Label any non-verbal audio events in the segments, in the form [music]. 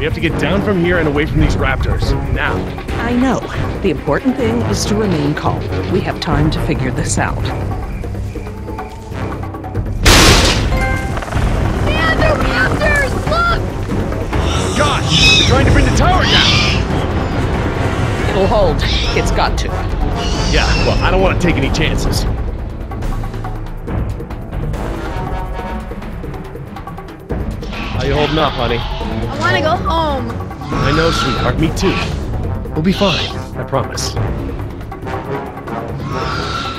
We have to get down from here and away from these raptors. Now. I know. The important thing is to remain calm. We have time to figure this out. Man, they're raptors! Look! Gosh! They're trying to bring the tower down! It'll hold. It's got to. Yeah, well, I don't want to take any chances. How you holding up, honey? I want to go home. I know, sweetheart. Me too. We'll be fine. I promise.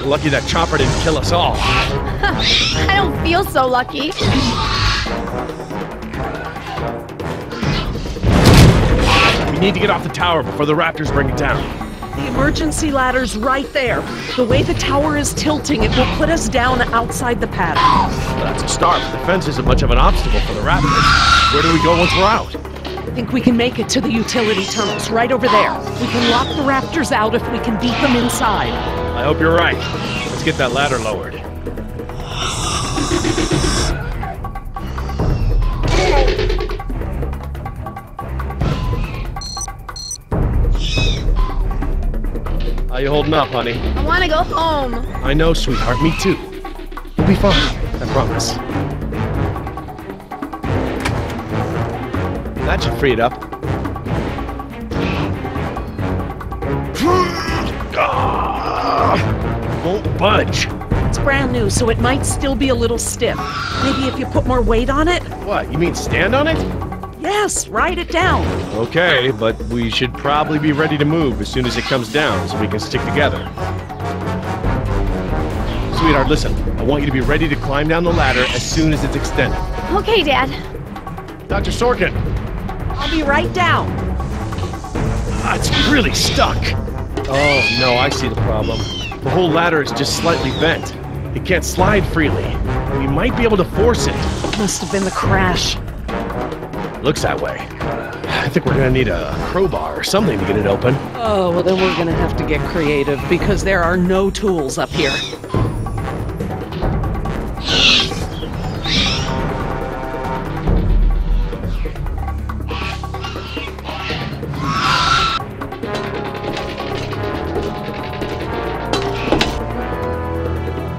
We're lucky that chopper didn't kill us all. [laughs] I don't feel so lucky. We need to get off the tower before the raptors bring it down. The emergency ladder's right there. The way the tower is tilting, it will put us down outside the pattern. Well, that's a start. The fence isn't much of an obstacle for the raptors. Where do we go once we're out? I think we can make it to the utility tunnels right over there. We can lock the raptors out if we can beat them inside. I hope you're right. Let's get that ladder lowered. How you holding up, honey? I want to go home. I know, sweetheart. Me too. We'll be fine. I promise. That should free it up. Won't budge. It's brand new, so it might still be a little stiff. Maybe if you put more weight on it? What, you mean stand on it? Yes, write it down. Okay, but we should probably be ready to move as soon as it comes down so we can stick together. Sweetheart, listen. I want you to be ready to climb down the ladder as soon as it's extended. Okay, Dad. Dr. Sorkin, I'll be right down. ah, it's really stuck. Oh, no, I see the problem. The whole ladder is just slightly bent. It can't slide freely. We might be able to force it. Must have been the crash. Looks that way. I think we're gonna need a crowbar or something to get it open. Oh, well, then we're gonna have to get creative because there are no tools up here.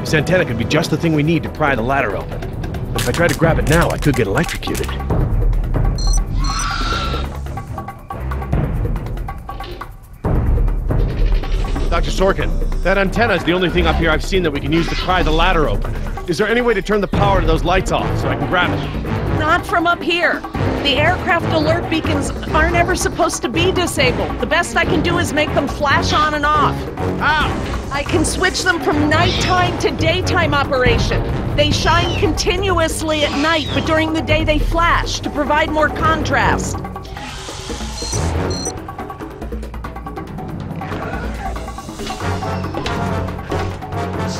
This antenna could be just the thing we need to pry the ladder open. But if I try to grab it now, I could get electrocuted. Dr. Sorkin, that antenna is the only thing up here I've seen that we can use to pry the ladder open. Is there any way to turn the power to those lights off so I can grab it? Not from up here. The aircraft alert beacons aren't ever supposed to be disabled. The best I can do is make them flash on and off. How? I can switch them from nighttime to daytime operation. They shine continuously at night, but during the day they flash to provide more contrast. Okay,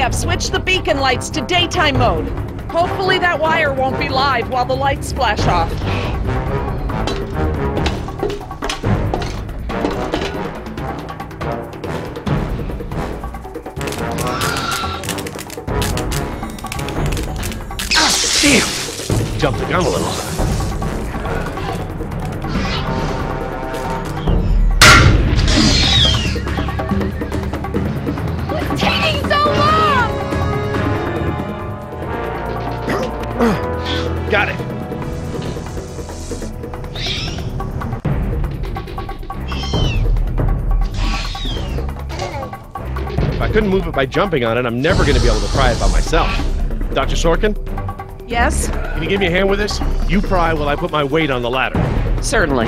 I've switched the beacon lights to daytime mode. Hopefully that wire won't be live while the lights flash off. Jumped the gun a little. Got it. If I couldn't move it by jumping on it, I'm never going to be able to pry it by myself. Dr. Sorkin, Yes? can you give me a hand with this? You pry while I put my weight on the ladder. Certainly.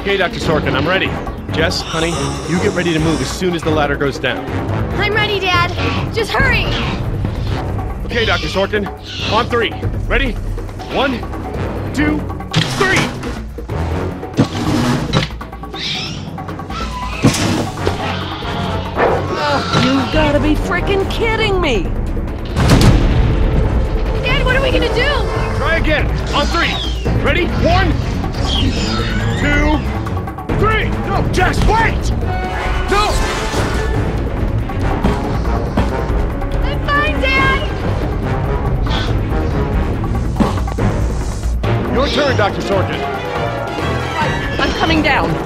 Okay, Dr. Sorkin, I'm ready. Jess, honey, you get ready to move as soon as the ladder goes down. I'm ready, Dad. Just hurry! Okay, Dr. Sorkin, on three. Ready? One, two, three! You've gotta be freaking kidding me! Dad, what are we gonna do? Try again. On three. Ready? One, two, three. No, Jess, wait! No! I'm fine, Dad! Your turn, Dr. Sorkin. I, I'm coming down.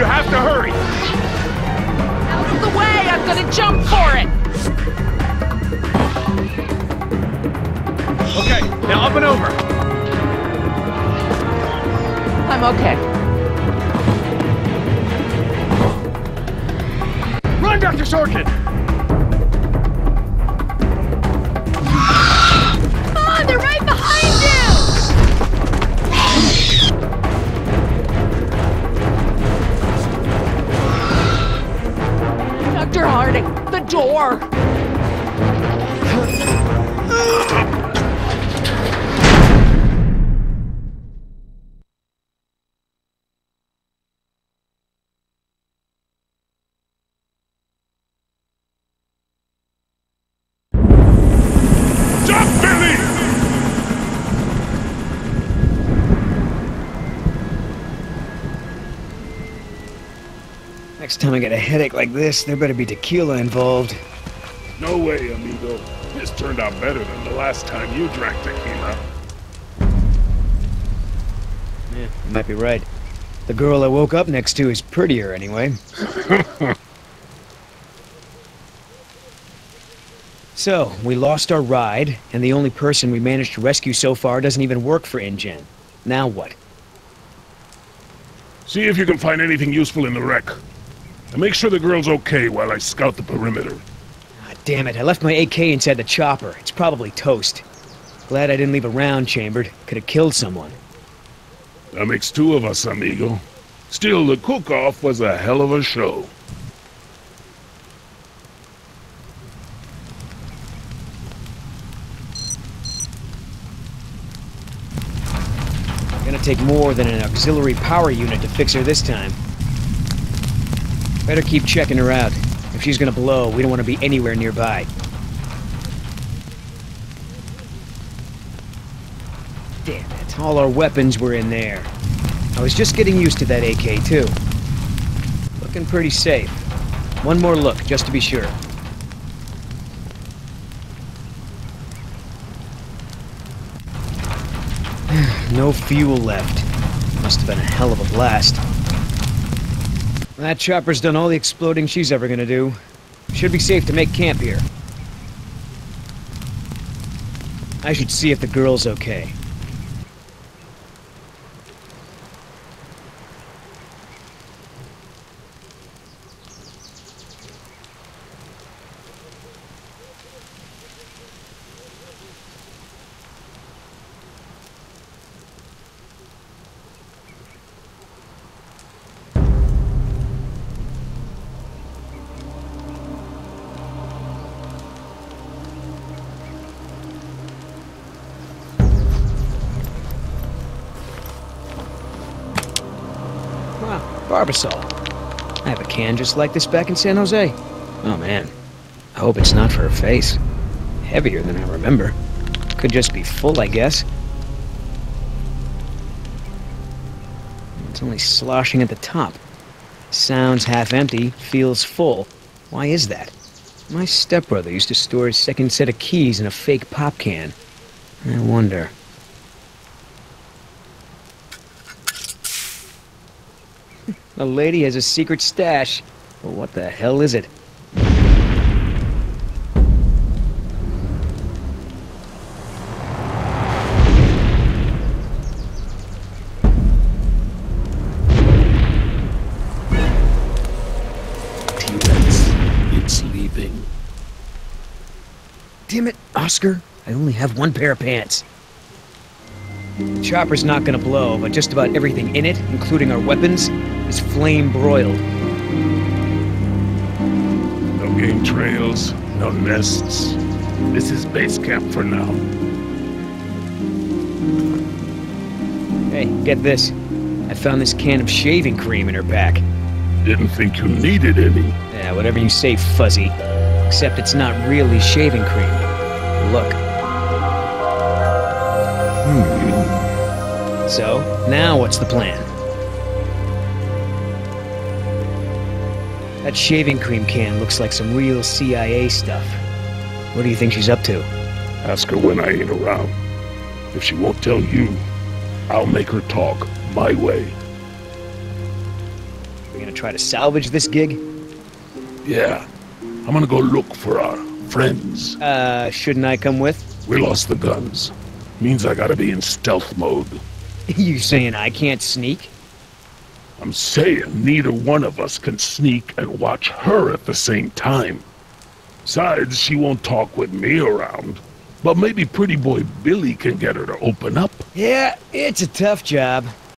You have to hurry. Out of the way! I'm gonna jump for it! Okay, now up and over. I'm okay. Run, Dr. Sorkin! Next time I get a headache like this, there better be tequila involved. No way, amigo. This turned out better than the last time you drank tequila. Yeah, you might be right. The girl I woke up next to is prettier anyway. [laughs] so, we lost our ride, and the only person we managed to rescue so far doesn't even work for InGen. Now what? See if you can find anything useful in the wreck. And make sure the girl's okay while I scout the perimeter. Ah, damn it, I left my AK inside the chopper. It's probably toast. Glad I didn't leave a round chambered. Could have killed someone. That makes two of us, amigo. Still, the cook-off was a hell of a show. Gonna take more than an auxiliary power unit to fix her this time. Better keep checking her out. If she's gonna blow, we don't want to be anywhere nearby. Damn it, all our weapons were in there. I was just getting used to that AK, too. Looking pretty safe. One more look, just to be sure. [sighs] No fuel left. Must have been a hell of a blast. That chopper's done all the exploding she's ever gonna do. Should be safe to make camp here. I should see if the girl's okay. Barbasol. I have a can just like this back in San Jose. Oh man. I hope it's not for her face. Heavier than I remember. Could just be full, I guess. It's only sloshing at the top. Sounds half empty, feels full. Why is that? My stepbrother used to store his second set of keys in a fake pop can. I wonder. The lady has a secret stash. Well, what the hell is it? T-Rex, it's leaving. Damn it, Oscar. I only have one pair of pants. The chopper's not gonna blow, but just about everything in it, including our weapons, is flame broiled. No game trails, no nests. This is base camp for now. Hey, get this. I found this can of shaving cream in her pack. Didn't think you needed any. Yeah, whatever you say, Fuzzy. Except it's not really shaving cream. Look. Hmm. So, now what's the plan? That shaving cream can looks like some real CIA stuff. What do you think she's up to? Ask her when I ain't around. If she won't tell you, I'll make her talk my way. We gonna try to salvage this gig? Yeah. I'm gonna go look for our friends. Uh, shouldn't I come with? We lost the guns. Means I gotta be in stealth mode. [laughs] you saying I can't sneak? I'm saying neither one of us can sneak and watch her at the same time. Besides, she won't talk with me around. But maybe pretty boy Billy can get her to open up. Yeah, it's a tough job.